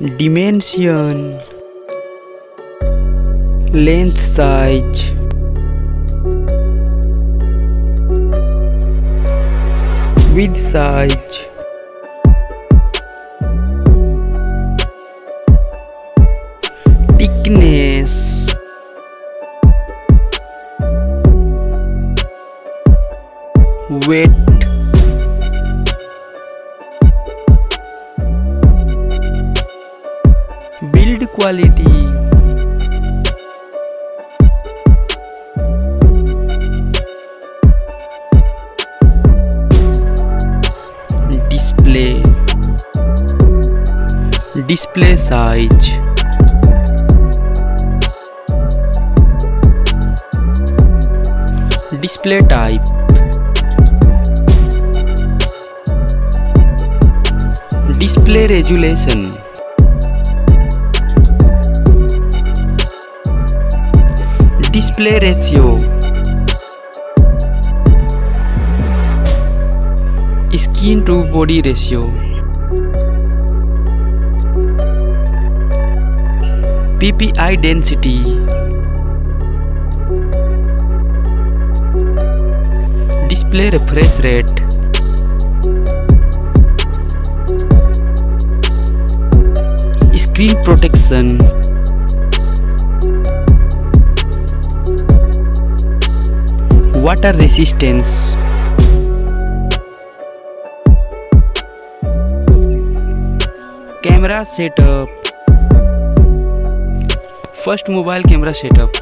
dimension length size width size thickness weight build quality display display size display type display display ratio skin to body ratio. PPI density. Display refresh rate. Screen protection water resistance camera setup first mobile camera setup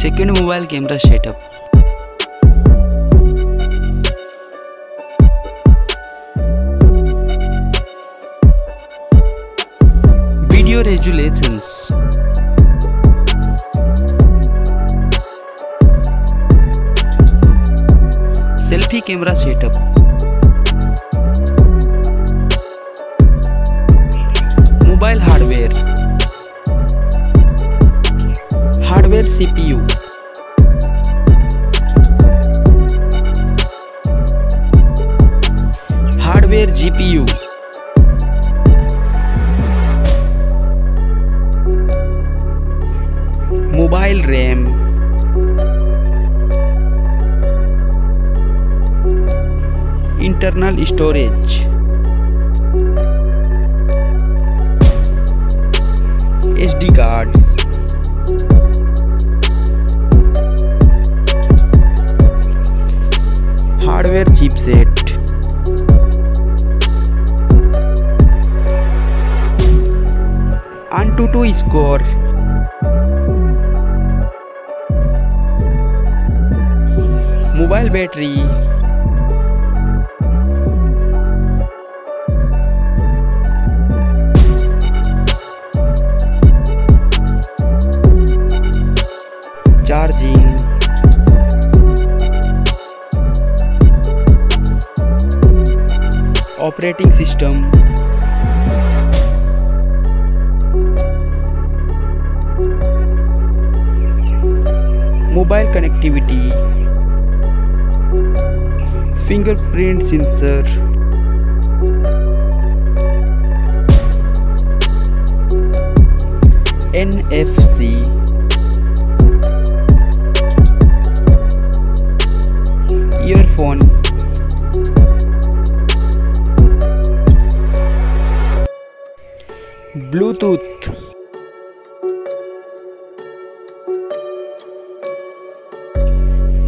second mobile camera setup video resolutions selfie camera setup mobile hardware hardware cpu hardware gpu mobile RAM internal storage H D card hardware chipset two two score mobile battery. Charging. Operating system. Mobile connectivity. Fingerprint sensor NFC earphone. Bluetooth.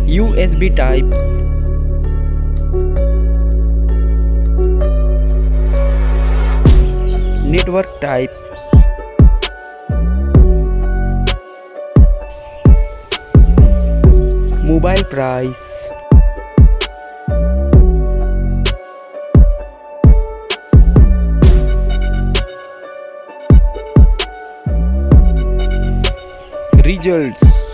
Usb type network type mobile price results